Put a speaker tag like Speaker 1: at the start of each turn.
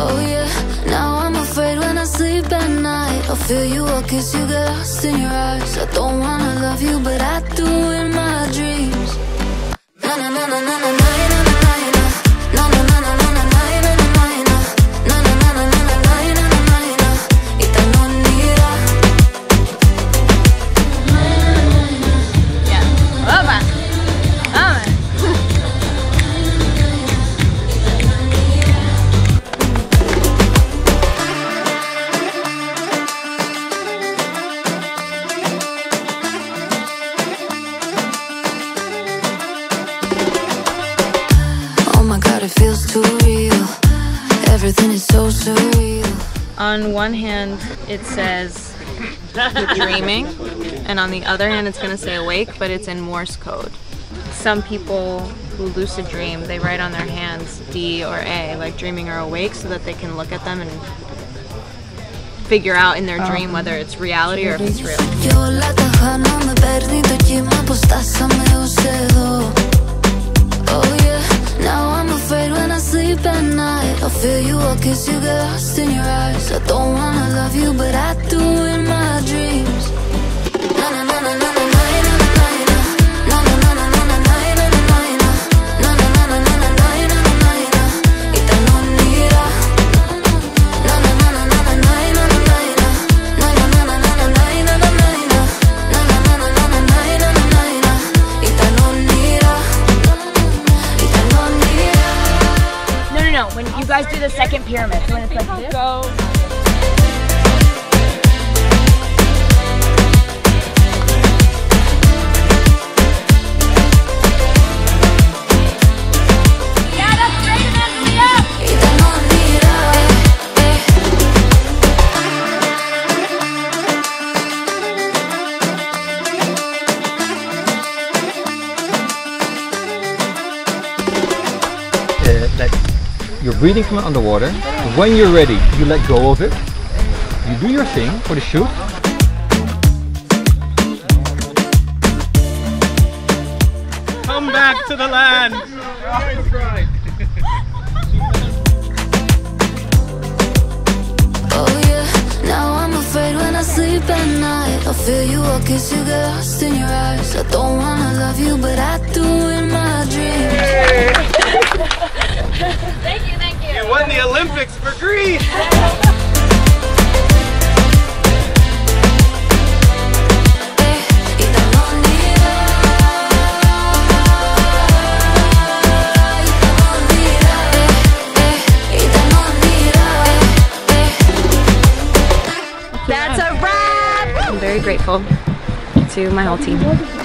Speaker 1: Oh yeah, now I'm afraid when I sleep at night I'll feel you up kiss you get lost in your eyes. I don't wanna love you but I do in my dreams. Na na na na na na na. Everything is so surreal.
Speaker 2: On one hand, it says you're dreaming, and on the other hand, it's going to say awake, but it's in Morse code. Some people who lucid dream, they write on their hands D or A, like dreaming or awake, so that they can look at them and figure out in their oh. dream whether it's reality or if it's real.
Speaker 1: You, I'll kiss you, get lost in your eyes. I don't wanna love you, but I do in my dreams.
Speaker 3: no, when you guys do the second pyramid, when it's like this.
Speaker 4: Uh, Go. that you're breathing from underwater. When you're ready, you let go of it. You do your thing for the shoot. Come back to the land.
Speaker 1: Oh yeah, now I'm afraid when I sleep at night. I'll feel you, I'll kiss you, get lost in your eyes. I don't wanna love you, but I do in my dreams.
Speaker 2: Very grateful to my whole team.